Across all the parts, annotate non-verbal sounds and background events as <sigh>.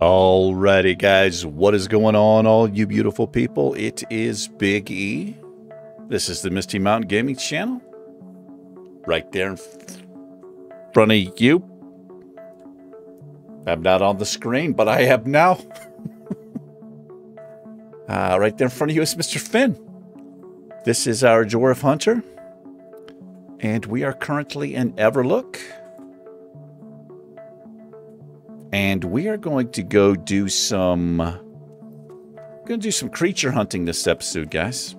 Alrighty, guys, what is going on, all you beautiful people? It is Big E. This is the Misty Mountain Gaming channel. Right there in front of you. I'm not on the screen, but I am now. <laughs> uh, right there in front of you is Mr. Finn. This is our dwarf Hunter. And we are currently in Everlook. And we are going to go do some... Going to do some creature hunting this episode, guys.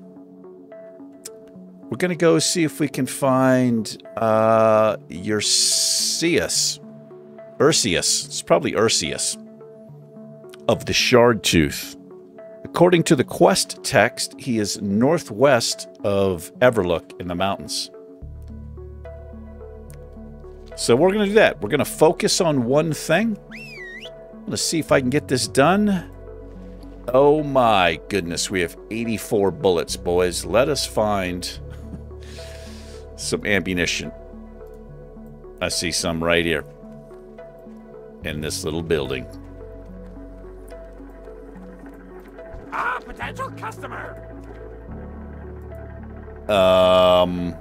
We're going to go see if we can find uh, Ursius. Ursius. It's probably Ursius. Of the Shardtooth. According to the quest text, he is northwest of Everlook in the mountains. So we're going to do that. We're going to focus on one thing. Let's see if I can get this done. Oh my goodness, we have 84 bullets, boys. Let us find <laughs> some ammunition. I see some right here. In this little building. Ah, potential customer. Um...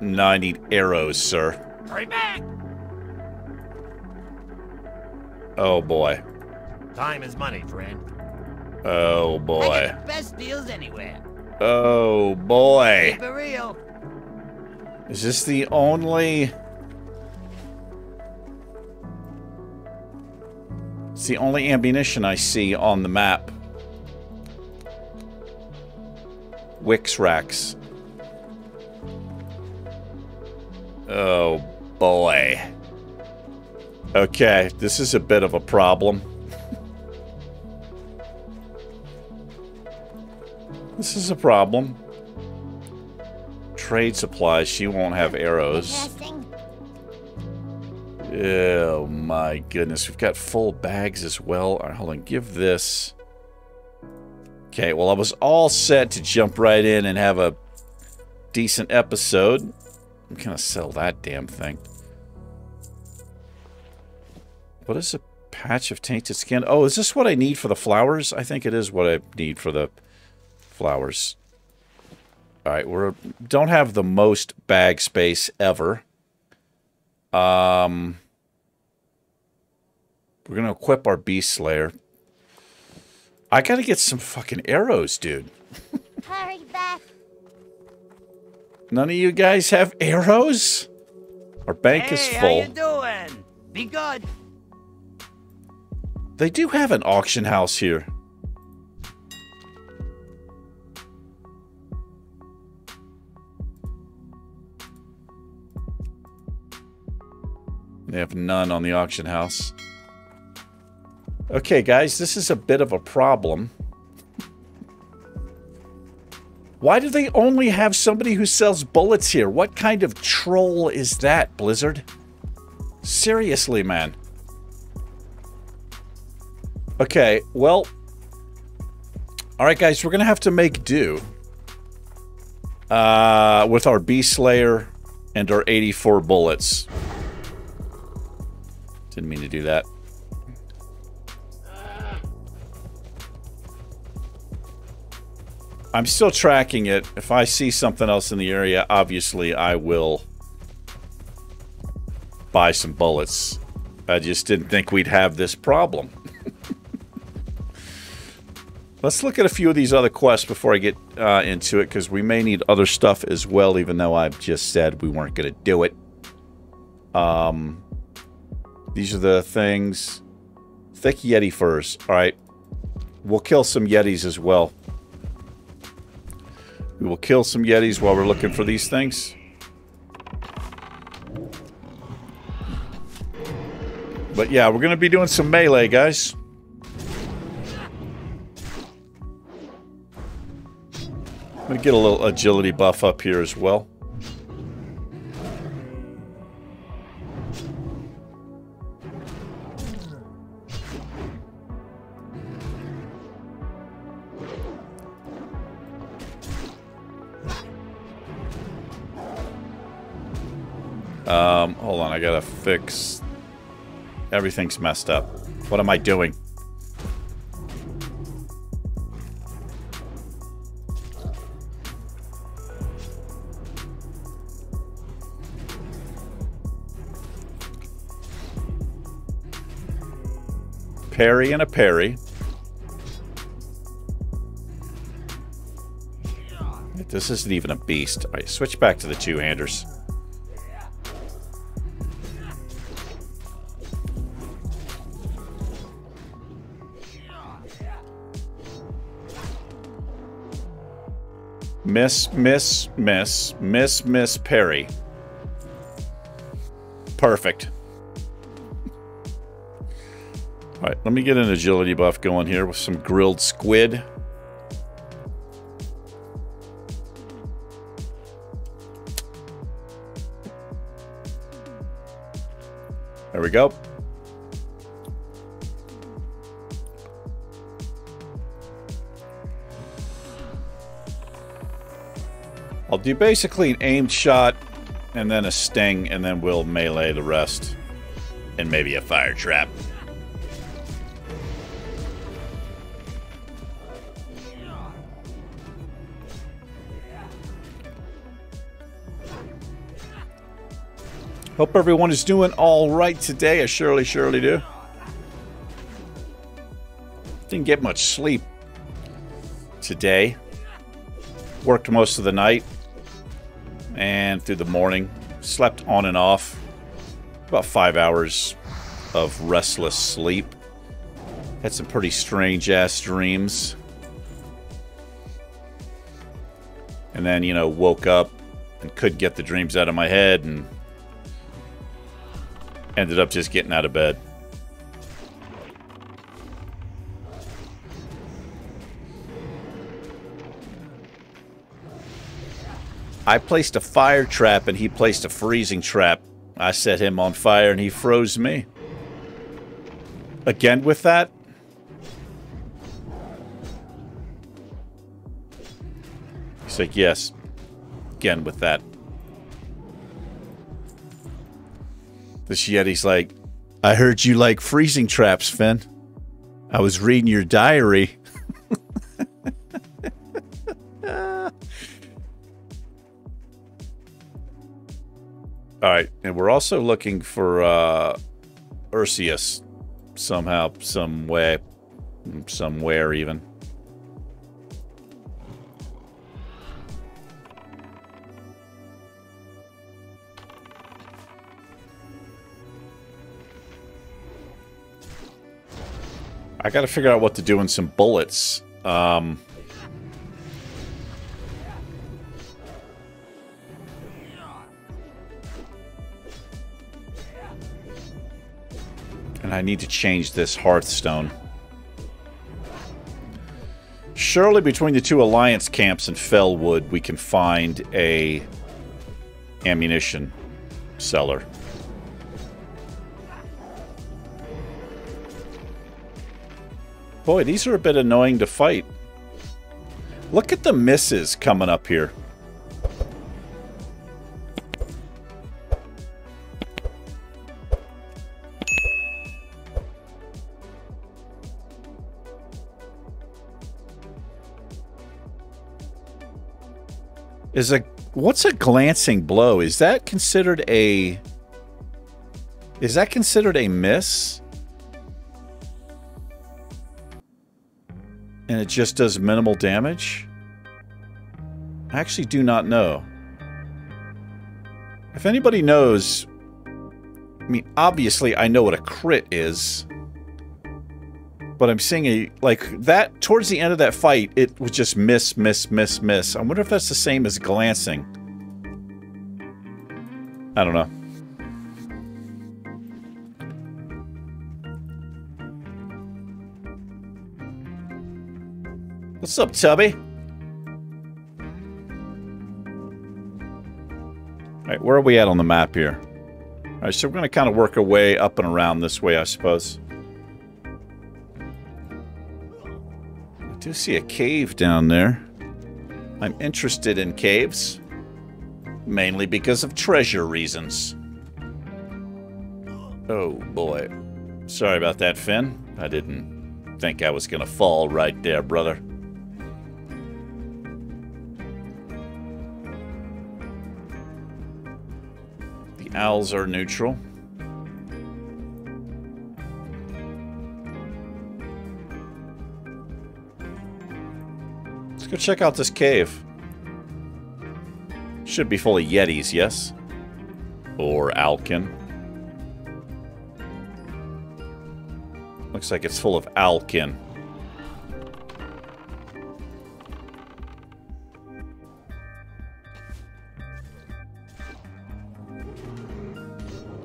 No, I need arrows, sir. Hurry back. Oh boy. Time is money, friend. Oh I boy. get the best deals anywhere. Oh boy. Keep it real. Is this the only... It's the only ammunition I see on the map. Wixxrak's. Oh, boy. Okay, this is a bit of a problem. <laughs> this is a problem. Trade supplies, she won't have arrows. Oh my goodness, we've got full bags as well. Hold on, give this. Okay, well, I was all set to jump right in and have a decent episode. I'm gonna sell that damn thing. What is a patch of tainted skin? Oh, is this what I need for the flowers? I think it is what I need for the flowers. All right, we're don't have the most bag space ever. Um, we're gonna equip our beast slayer. I gotta get some fucking arrows, dude. <laughs> Hurry back. None of you guys have arrows? Our bank hey, is how full. you doing? Be good. They do have an auction house here. They have none on the auction house. Okay, guys, this is a bit of a problem. Why do they only have somebody who sells bullets here? What kind of troll is that, Blizzard? Seriously, man. Okay, well... Alright, guys, we're to have to make do. Uh, with our Beast Slayer and our 84 bullets. Didn't mean to do that. I'm still tracking it. If I see something else in the area, obviously I will buy some bullets. I just didn't think we'd have this problem. <laughs> Let's look at a few of these other quests before I get uh, into it, because we may need other stuff as well, even though I've just said we weren't going to do it. Um, these are the things. Thick Yeti furs. All right. We'll kill some Yetis as well. We will kill some Yetis while we're looking for these things. But yeah, we're going to be doing some melee, guys. I'm going to get a little agility buff up here as well. Gotta fix... Everything's messed up. What am I doing? Parry and a parry. This isn't even a beast. All right, switch back to the two-handers. Miss, miss, miss, miss, miss parry. Perfect. All right, let me get an agility buff going here with some grilled squid. There we go. Do basically an aimed shot and then a sting, and then we'll melee the rest. And maybe a fire trap. Hope everyone is doing all right today. I surely, surely do. Didn't get much sleep today. Worked most of the night and through the morning. Slept on and off. About five hours of restless sleep. Had some pretty strange ass dreams. And then, you know, woke up and could get the dreams out of my head and ended up just getting out of bed. I placed a fire trap and he placed a freezing trap. I set him on fire and he froze me. Again with that? He's like, yes. Again with that. The Yeti's like, I heard you like freezing traps, Finn. I was reading your diary. <laughs> All right, and we're also looking for uh, Ursius somehow, some way, somewhere even. I got to figure out what to do in some bullets. Um, and I need to change this Hearthstone. Surely between the two Alliance camps in Felwood, we can find a ammunition seller. Boy, these are a bit annoying to fight. Look at the misses coming up here. Is a what's a glancing blow? Is that considered a Is that considered a miss? And it just does minimal damage? I actually do not know. If anybody knows, I mean, obviously I know what a crit is. But I'm seeing a, like, that, towards the end of that fight, it was just miss, miss, miss, miss. I wonder if that's the same as glancing. I don't know. What's up, Tubby? Alright, where are we at on the map here? Alright, so we're going to kind of work our way up and around this way, I suppose. Do see a cave down there. I'm interested in caves. Mainly because of treasure reasons. Oh boy. Sorry about that, Finn. I didn't think I was gonna fall right there, brother. The owls are neutral. Go check out this cave. Should be full of Yetis, yes? Or Owlkin. Looks like it's full of Owlkin.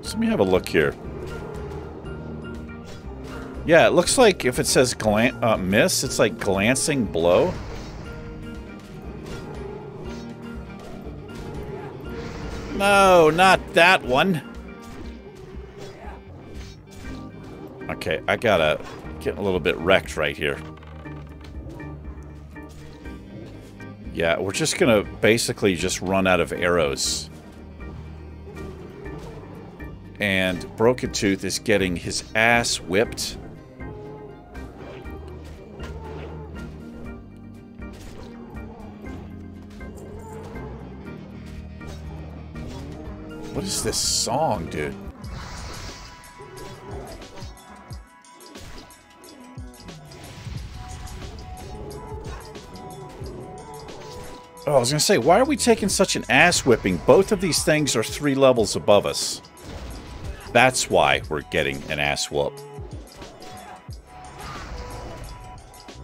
So let me have a look here. Yeah, it looks like if it says glan uh, miss, it's like glancing blow. No, not that one. Okay, I gotta get a little bit wrecked right here. Yeah, we're just gonna basically just run out of arrows. And Broken Tooth is getting his ass whipped. Is this song, dude? Oh, I was going to say, why are we taking such an ass whipping? Both of these things are three levels above us. That's why we're getting an ass whoop.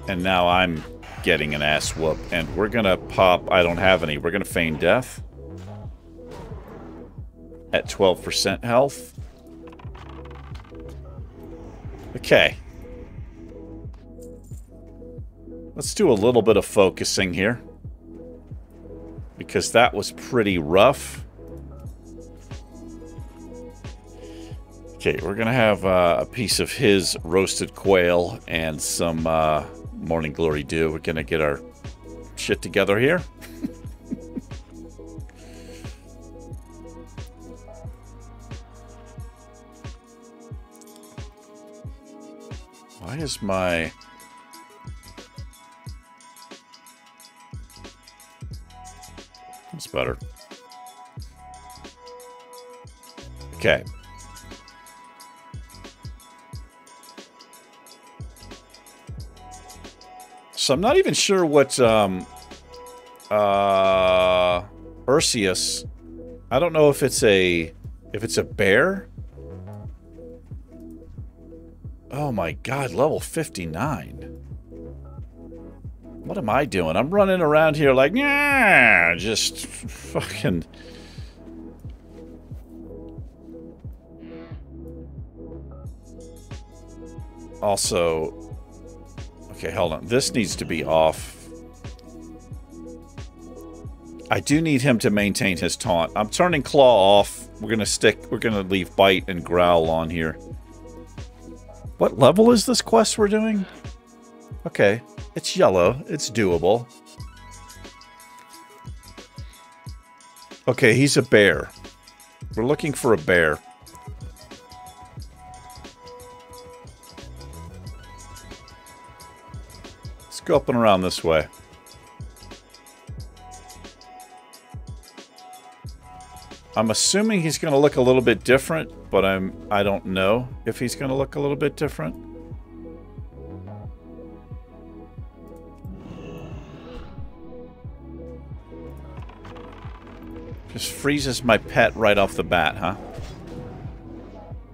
And now I'm getting an ass whoop. And we're going to pop... I don't have any. We're going to feign death. At 12% health. Okay. Let's do a little bit of focusing here because that was pretty rough. Okay, we're going to have uh, a piece of his roasted quail and some uh, Morning Glory Dew. We're going to get our shit together here. Is my... It's better. Okay. So I'm not even sure what um uh Ursius I don't know if it's a if it's a bear. My god, level 59. What am I doing? I'm running around here like, yeah, just fucking. Also, okay, hold on. This needs to be off. I do need him to maintain his taunt. I'm turning Claw off. We're gonna stick. We're gonna leave Bite and Growl on here. What level is this quest we're doing? Okay. It's yellow. It's doable. Okay, he's a bear. We're looking for a bear. Let's go up and around this way. I'm assuming he's going to look a little bit different, but I'm I don't know if he's going to look a little bit different. Just freezes my pet right off the bat, huh?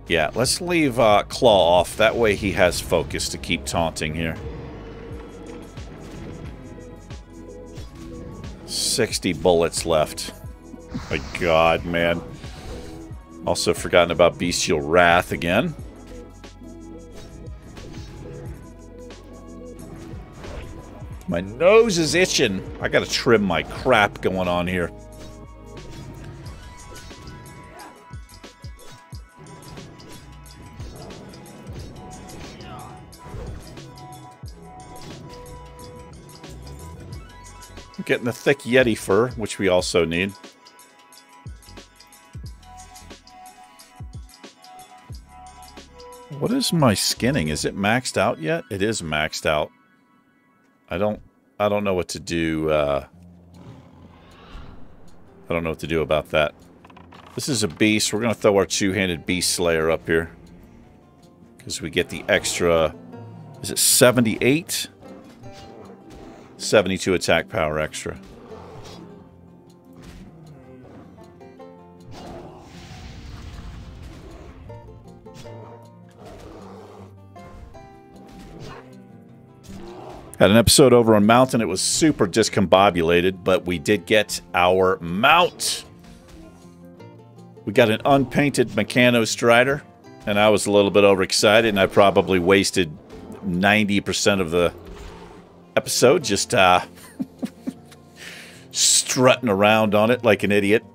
Yeah, let's leave uh, Claw off. That way he has focus to keep taunting here. 60 bullets left. My god, man. Also forgotten about Bestial Wrath again. My nose is itching. I gotta trim my crap going on here. Getting the thick Yeti fur, which we also need. What is my skinning? Is it maxed out yet? It is maxed out. I don't I don't know what to do uh I don't know what to do about that. This is a beast. We're going to throw our two-handed beast slayer up here. Because we get the extra... Is it 78? 72 attack power extra. Had an episode over on Mountain. It was super discombobulated, but we did get our mount. We got an unpainted Mechanostrider, and I was a little bit overexcited, and I probably wasted 90% of the episode just uh, <laughs> strutting around on it like an idiot.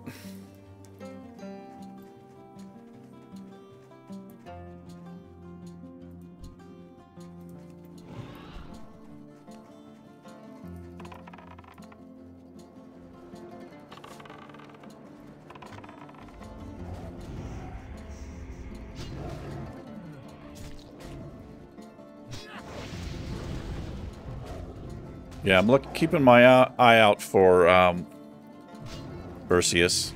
Yeah, I'm look, keeping my uh, eye out for um, Ursius.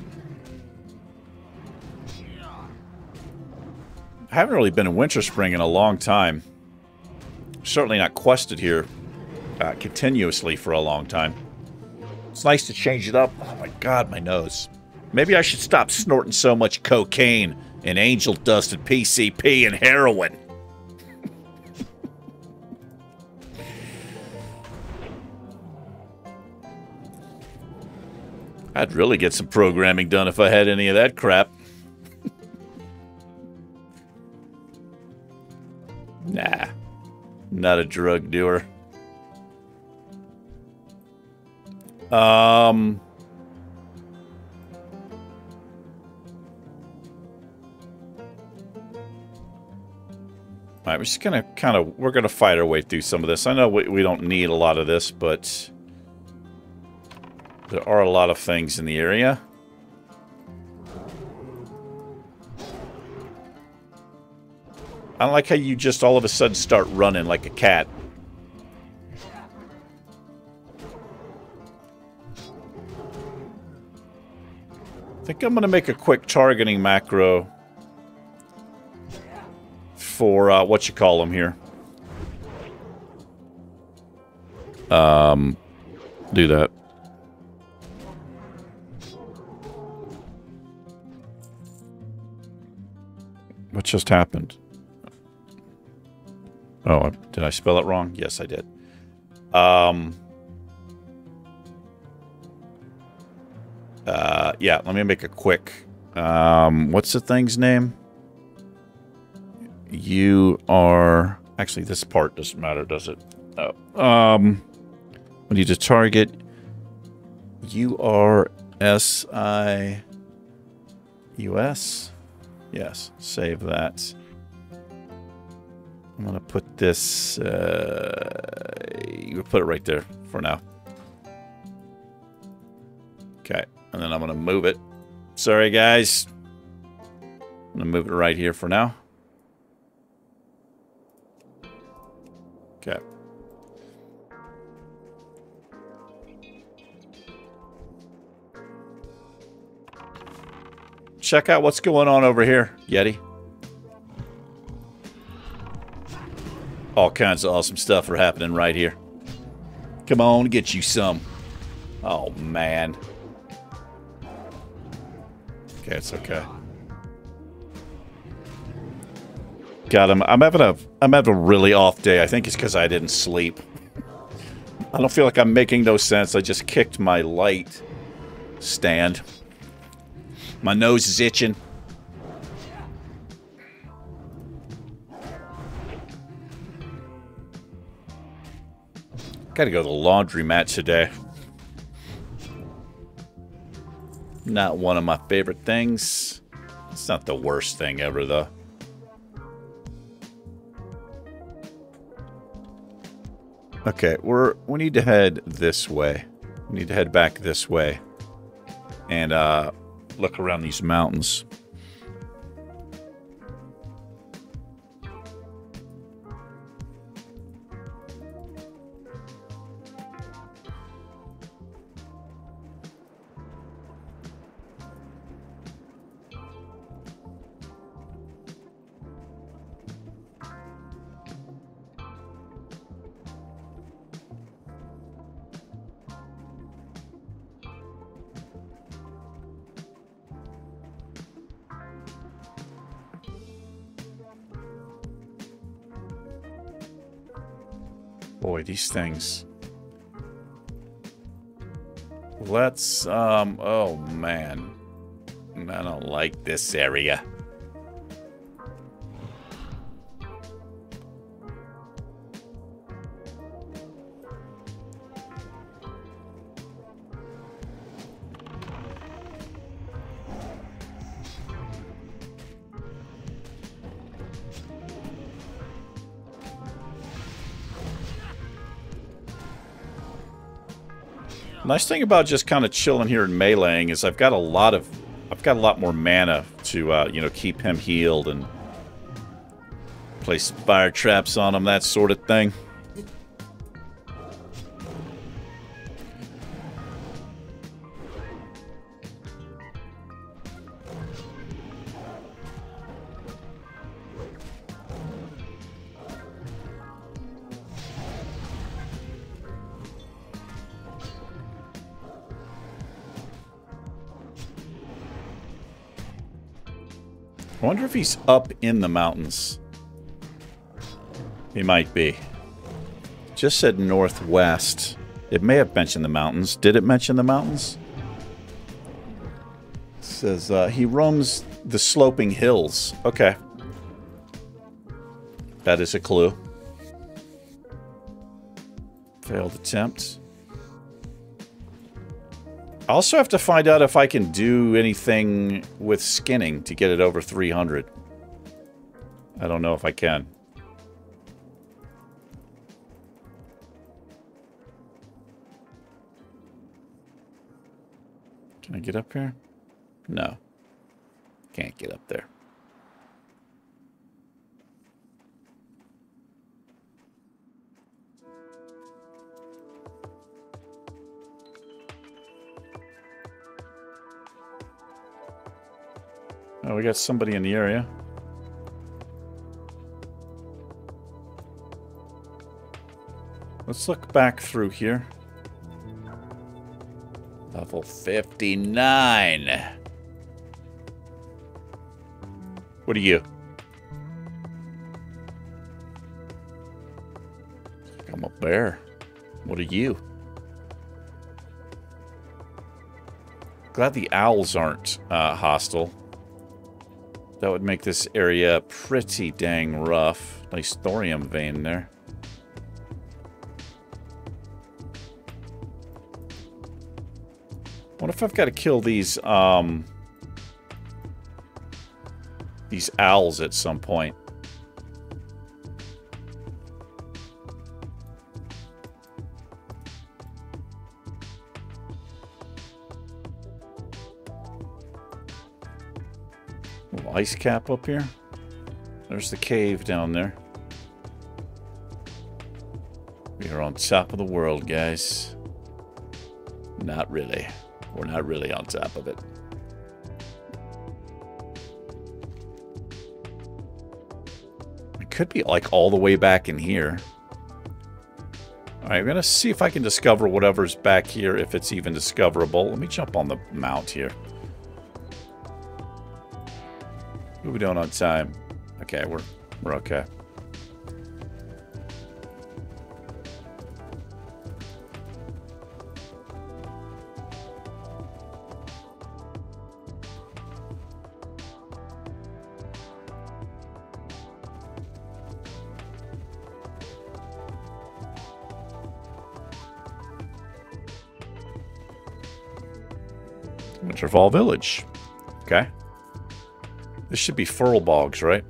I haven't really been in Winterspring in a long time. Certainly not quested here uh, continuously for a long time. It's nice to change it up. Oh my god, my nose. Maybe I should stop snorting so much cocaine and angel dust and PCP and heroin. I'd really get some programming done if I had any of that crap. <laughs> nah, not a drug doer. Um... All right, we're just gonna kind of we're gonna fight our way through some of this. I know we, we don't need a lot of this, but there are a lot of things in the area. I like how you just all of a sudden start running like a cat. I think I'm going to make a quick targeting macro for uh, what you call them here. Um, do that. Just happened? Oh, did I spell it wrong? Yes, I did. Um, uh, yeah, let me make a quick. Um, what's the thing's name? You are actually this part doesn't matter, does it? Oh. Um, we need to target. U R S I U S. Yes, save that. I'm to put this... Uh, you put it right there for now. Okay, and then I'm to move it. Sorry, guys. I'm to move it right here for now. Check out what's going on over here, Yeti. All kinds of awesome stuff are happening right here. Come on, get you some. Oh, man. Okay, it's okay. God, I'm, I'm having a I'm having a really off day. I think it's because I didn't sleep. <laughs> I don't feel like I'm making no sense. I just kicked my light stand. My nose is itching. Gotta go to the laundromat today. Not one of my favorite things. It's not the worst thing ever, though. Okay, we're we need to head this way. We need to head back this way. And uh look around these mountains. Boy, these things. Let's, um, oh man. I don't like this area. Nice thing about just kind of chilling here and meleeing is I've got a lot of, I've got a lot more mana to, uh, you know, keep him healed and place fire traps on him, that sort of thing. He's up in the mountains. He might be. Just said northwest. It may have mentioned the mountains. Did it mention the mountains? It says uh, he roams the sloping hills. Okay. That is a clue. Failed attempt. I also have to find out if I can do anything with skinning to get it over 300. I don't know if I can. Can I get up here? No. Can't get up there. Oh, we got somebody in the area. Let's look back through here. Level 59. What are you? I'm a bear. What are you? Glad the owls aren't uh, hostile. That would make this area pretty dang rough. Nice thorium vein there. What if I've got to kill these, um... These owls at some point? Ice cap up here. There's the cave down there. We are on top of the world, guys. Not really. We're not really on top of it. It could be like all the way back in here. Alright, I'm going to see if I can discover whatever's back here, if it's even discoverable. Let me jump on the mount here. What are we doing on time? Okay, we're we're okay. Winterfall Village. Okay. This should be Furbolgs, right?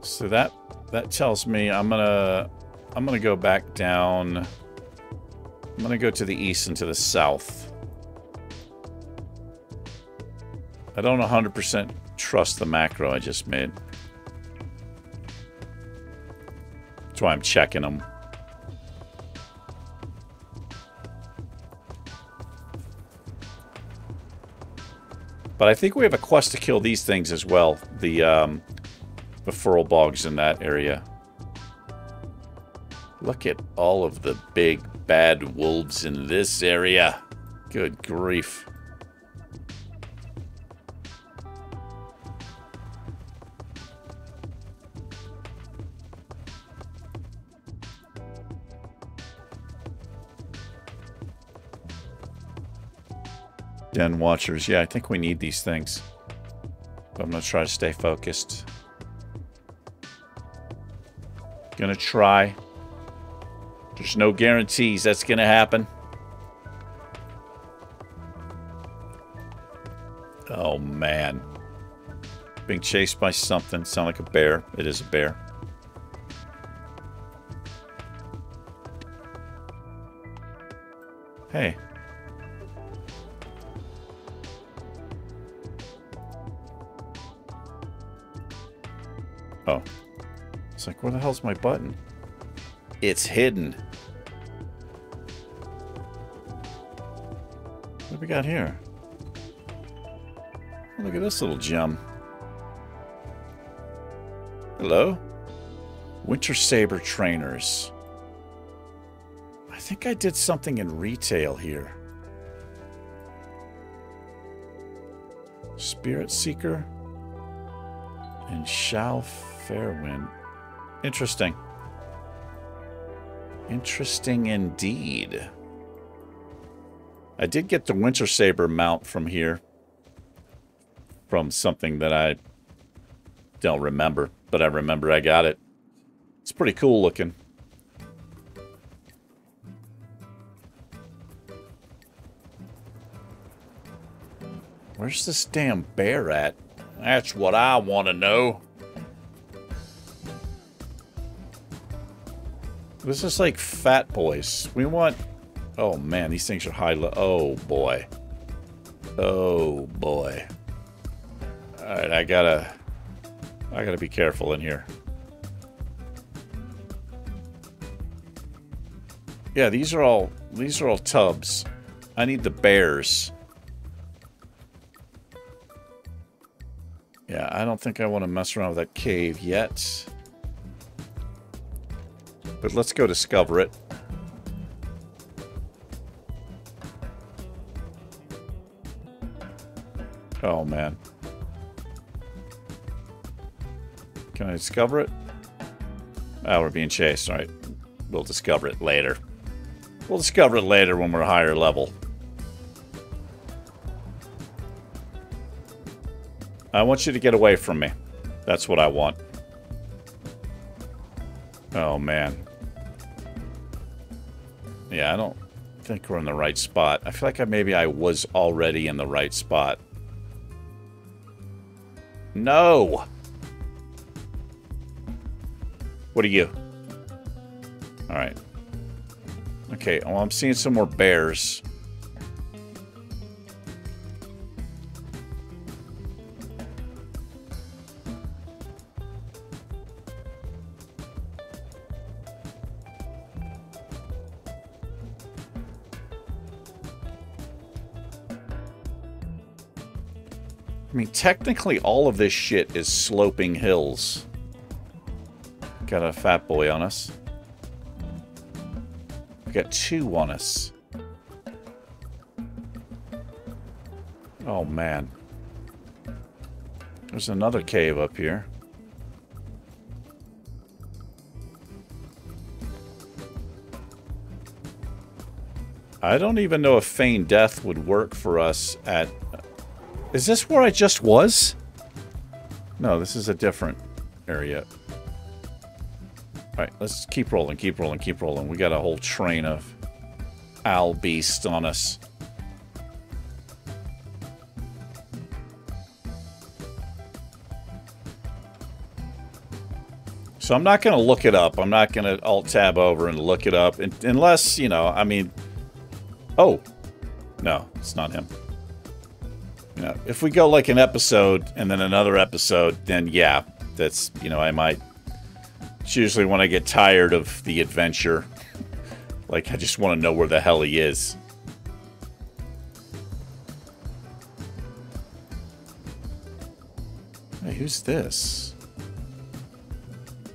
So that that tells me I'm gonna I'm gonna go back down. I'm gonna go to the east and to the south. I don't 100% trust the macro I just made. That's why I'm checking them. But I think we have a quest to kill these things as well. The, um, the Furbolgs in that area. Look at all of the big bad wolves in this area. Good grief. Den watchers. Yeah, I think we need these things. But I'm going to try to stay focused. Gonna try. There's no guarantees that's gonna happen. Oh, man. Being chased by something. Sound like a bear. It is a bear. Hey. Hell's my button? It's hidden. What do we got here? Oh, look at this little gem. Hello? Wintersaber Trainers. I think I did something in retail here. Spirit Seeker and Shao Fairwind. Interesting. Interesting indeed. I did get the Wintersaber mount from here. From something that I don't remember, but I remember I got it. It's pretty cool looking. Where's this damn bear at? That's what I want to know. This is like fat boys. We want... Oh, man, these things are high... Oh, boy. Oh, boy. Alright, I gotta... I gotta be careful in here. Yeah, these are all... These are all tubs. I need the bears. Yeah, I don't think I want to mess around with that cave yet. But let's go discover it. Oh, man. Can I discover it? Oh, we're being chased. All right. We'll discover it later. We'll discover it later when we're higher level. I want you to get away from me. That's what I want. Oh, man. Yeah, I don't think we're in the right spot. I feel like I, maybe I was already in the right spot. No! What are you? Alright. Okay, well, I'm seeing some more bears. I mean, technically all of this shit is sloping hills. Got a fat boy on us. We got two on us. Oh, man. There's another cave up here. I don't even know if feigned death would work for us at is this where I just was? No, this is a different area. Alright, let's keep rolling, keep rolling, keep rolling. We got a whole train of owl beasts on us. So I'm not going to look it up. I'm not going to alt-tab over and look it up. Unless, you know, I mean... Oh. No, it's not him. You know, if we go like an episode and then another episode, then yeah, that's, you know, I might. It's usually when I get tired of the adventure. like, I just want to know where the hell he is. Hey, who's this?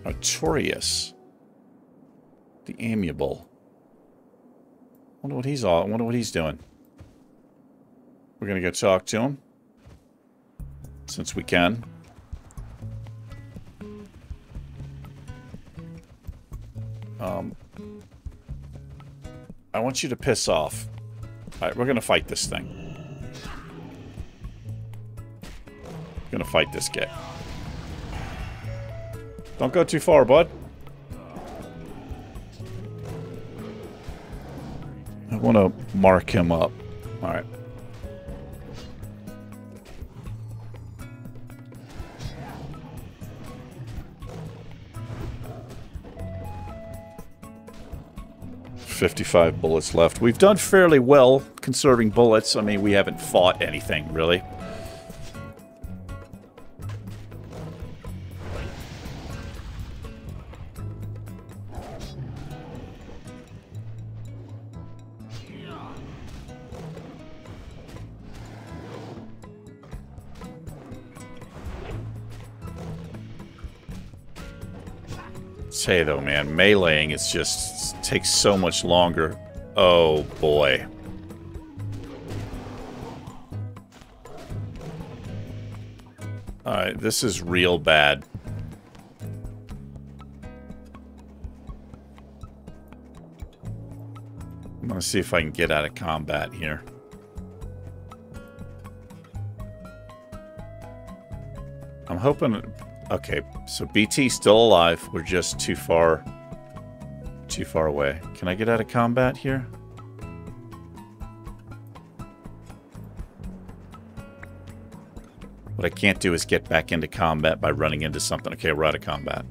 Artorius. The amiable. Wonder what he's all. Wonder what he's doing. We're going to go talk to him. Since we can. Um, I want you to piss off. Alright, we're going to fight this thing. Going to fight this guy. Don't go too far, bud. I want to mark him up. Alright. 55 bullets left. We've done fairly well conserving bullets. I mean, we haven't fought anything, really. Say though, man, meleeing is just takes so much longer. Oh boy. Alright, this is real bad. I'm gonna see if I can get out of combat here. I'm hoping Okay, so BT's still alive. We're just too far too far away. Can I get out of combat here? What I can't do is get back into combat by running into something. Okay, we're out of combat.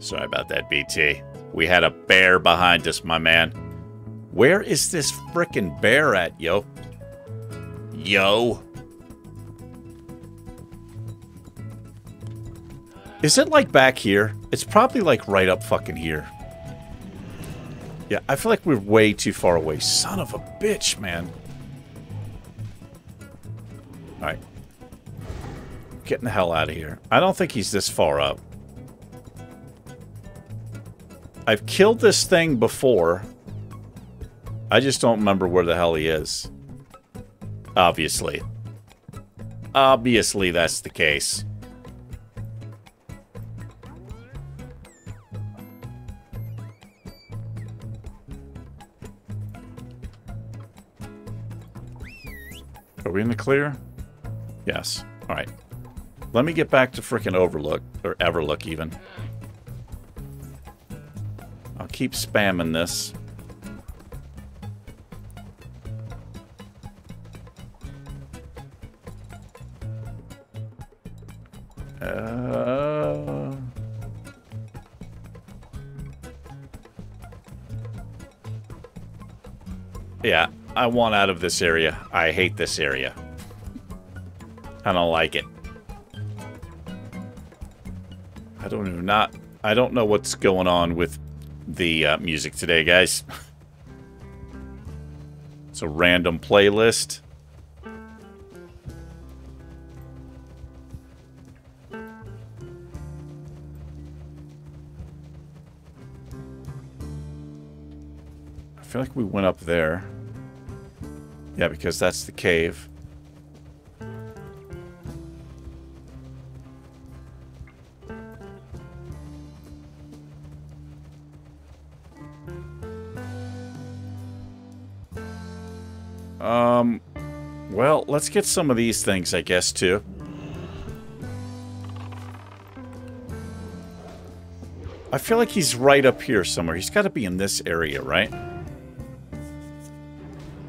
Sorry about that, BT. We had a bear behind us, my man. Where is this frickin' bear at, yo? Yo. Is it like back here? It's probably like right up fucking here. Yeah, I feel like we're way too far away. Son of a bitch, man. Alright. Getting the hell out of here. I don't think he's this far up. I've killed this thing before. I just don't remember where the hell he is. Obviously. Obviously that's the case. Are we in the clear? Yes. Alright. Let me get back to freaking Overlook, or Everlook even. I'll keep spamming this. I want out of this area. I hate this area. I don't like it. I don't know not I don't know what's going on with the uh, music today, guys. it's a random playlist. I feel like we went up there. Yeah, because that's the cave. Um, well, let's get some of these things, I guess, too. I feel like he's right up here somewhere. He's got to be in this area, right?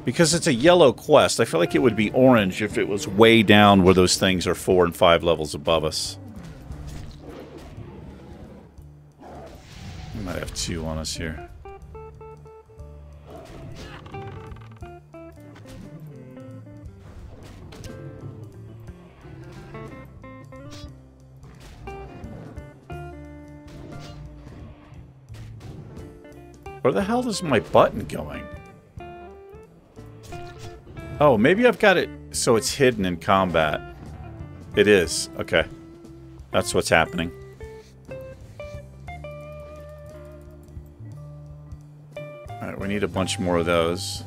Because it's a yellow quest, I feel like it would be orange if it was way down where those things are four and five levels above us. We might have two on us here. Where the hell is my button going? Oh, maybe I've got it so it's hidden in combat. It is. Okay. That's what's happening. Alright, we need a bunch more of those.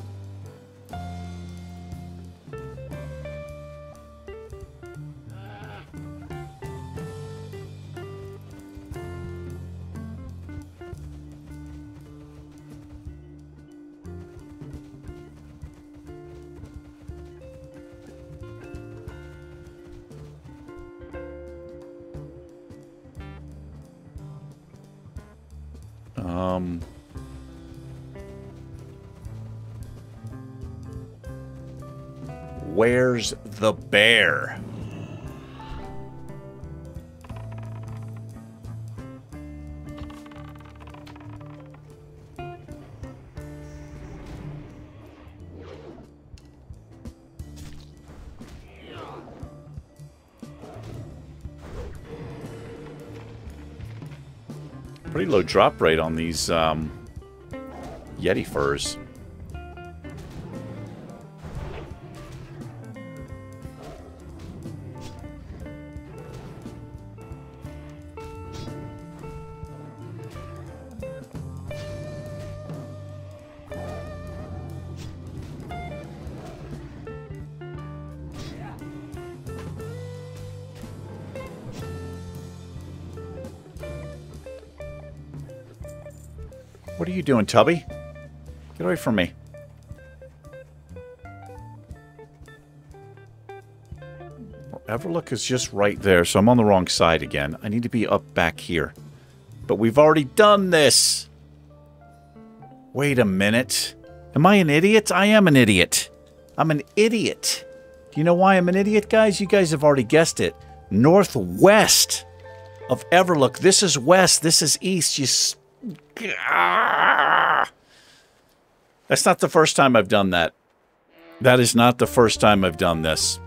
Um. Where's the bear? Low drop rate on these um, Yeti furs. Doing, Tubby? Get away from me. Everlook is just right there, so I'm on the wrong side again. I need to be up back here. But we've already done this! Wait a minute. Am I an idiot? I am an idiot. I'm an idiot. Do you know why I'm an idiot, guys? You guys have already guessed it. Northwest of Everlook. This is west. This is east. You Ah! That's not the first time I've done that. That is not the first time I've done this.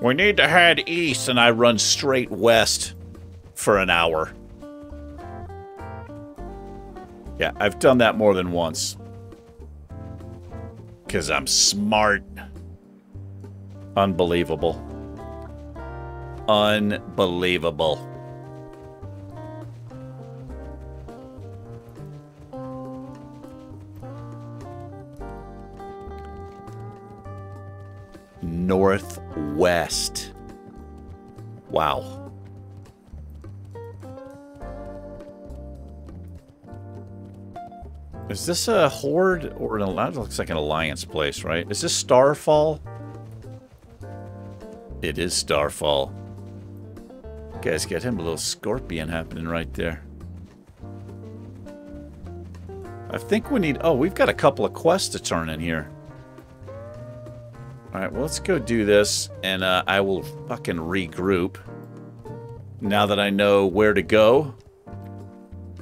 We need to head east, and I run straight west for an hour. Yeah, I've done that more than once. Because I'm smart. Unbelievable. Unbelievable. Northwest. Wow. Is this a horde or an that looks like an alliance place, right? Is this Starfall? It is Starfall. Guys, get him a little scorpion happening right there. I think we need... Oh, we've got a couple of quests to turn in here. Alright, well, let's go do this, and uh, I will fucking regroup. Now that I know where to go.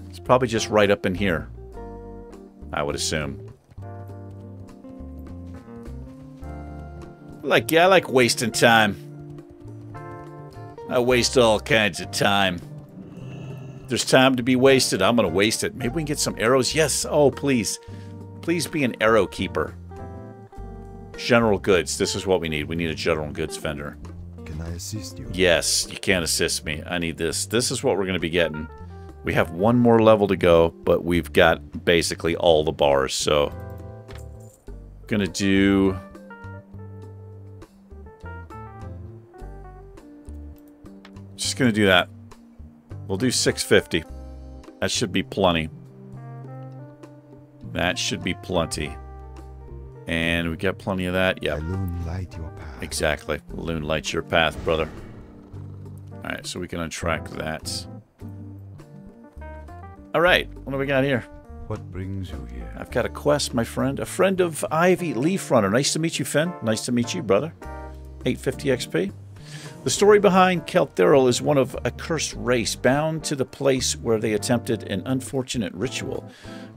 It's probably just right up in here. I would assume. Like, yeah, I like wasting time. I waste all kinds of time. There's time to be wasted. I'm going to waste it. Maybe we can get some arrows. Yes. Oh, please. Please be an arrow keeper. General goods. This is what we need. We need a general goods vendor. Can I assist you? Yes, you can't assist me. I need this. This is what we're going to be getting. We have one more level to go, but we've got basically all the bars, so... Gonna do... Just gonna do that. We'll do 650. That should be plenty. That should be plenty. And we got plenty of that. Yeah, loon light your path. Exactly. Loon lights your path, brother. Alright, so we can untrack that. Alright, what do we got here? What brings you here? I've got a quest, my friend. A friend of Ivy Leaf Runner. Nice to meet you, Finn. Nice to meet you, brother. 850 XP. The story behind Kel'Theril is one of a cursed race bound to the place where they attempted an unfortunate ritual.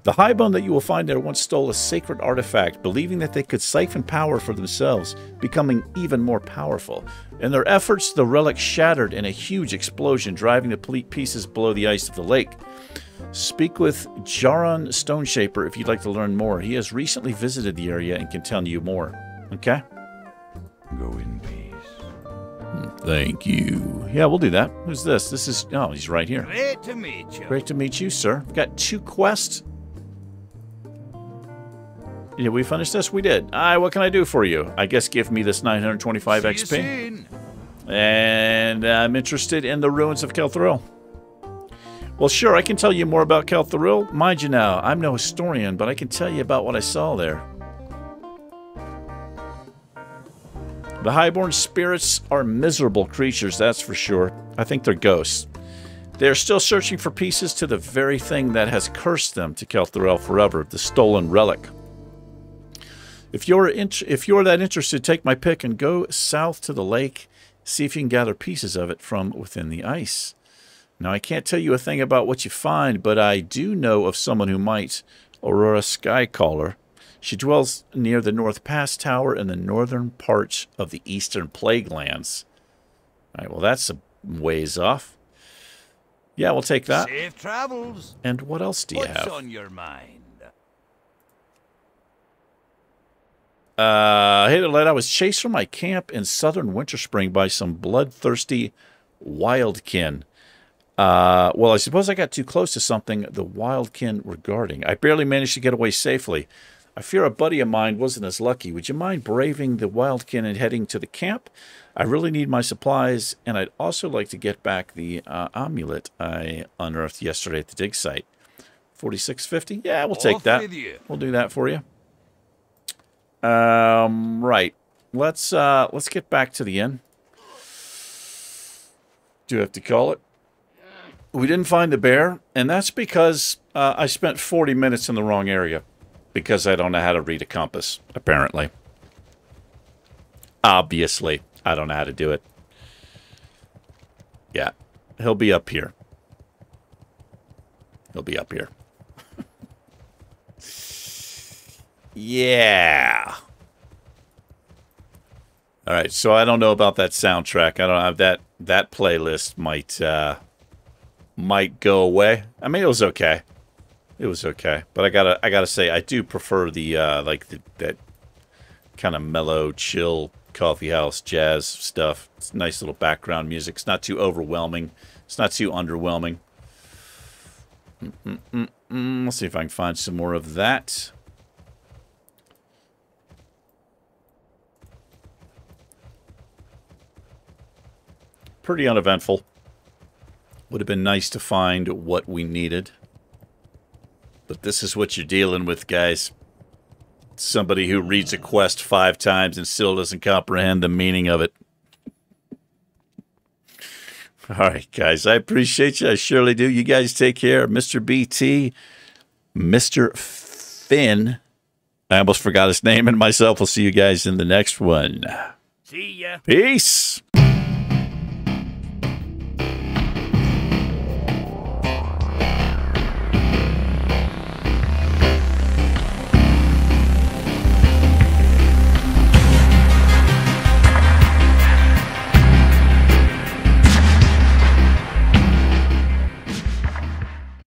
The Highborne that you will find there once stole a sacred artifact, believing that they could siphon power for themselves, becoming even more powerful. In their efforts, the relic shattered in a huge explosion, driving the ple- pieces below the ice of the lake. Speak with Jaron Stoneshaper if you'd like to learn more. He has recently visited the area and can tell you more. Okay? Go in peace. Hmm, thank you. Yeah, we'll do that. Who's this? This is. Oh, he's right here. Great to meet you. Great to meet you, sir. We've got two quests. Did we finish this? We did. Alright, what can I do for you? I guess give me this 925 See XP. And I'm interested in the ruins of Kel'Theril. Well, sure, I can tell you more about Kel'Theril. Mind you now, I'm no historian, but I can tell you about what I saw there. The highborn spirits are miserable creatures, that's for sure. I think they're ghosts. They're still searching for pieces to the very thing that has cursed them to Kel'Theril forever, the stolen relic. If you're int- if you're that interested, take my pick and go south to the lake, see if you can gather pieces of it from within the ice. Now I can't tell you a thing about what you find, but I do know of someone who might. Aurora Skycaller. She dwells near the North Pass Tower in the northern part of the Eastern Plaguelands. All right, well that's a ways off. Yeah, we'll take that. Safe travels. And what else do you What's have? on your mind? Uh, hey there, lad. I was chased from my camp in southern Winterspring by some bloodthirsty wildkin. Uh, well, I suppose I got too close to something the wildkin were guarding. I barely managed to get away safely. I fear a buddy of mine wasn't as lucky. Would you mind braving the wildkin and heading to the camp? I really need my supplies, and I'd also like to get back the uh, amulet I unearthed yesterday at the dig site. Forty-six fifty. Yeah, we'll take that. We'll do that for you. Um, right. Let's uh let's get back to the inn. Do you have to call it? We didn't find the bear, and that's because uh, I spent 40 minutes in the wrong area because I don't know how to read a compass, apparently. Obviously, I don't know how to do it. Yeah, he'll be up here. He'll be up here. Yeah. All right, so I don't know about that soundtrack. I don't have that that playlist might uh might go away. I mean, it was okay. It was okay, but I gotta I gotta say I do prefer the uh like the, that kind of mellow, chill coffee house jazz stuff. It's nice little background music. It's not too overwhelming. It's not too underwhelming. Mm-mm-mm-mm. Let's see if I can find some more of that. Pretty uneventful. Would have been nice to find what we needed. But this is what you're dealing with, guys. Somebody who reads a quest five times and still doesn't comprehend the meaning of it. <laughs> All right, guys. I appreciate you. I surely do. You guys take care. Mr. BT, Mr. Finn. I almost forgot his name and myself. We'll see you guys in the next one. See ya. Peace.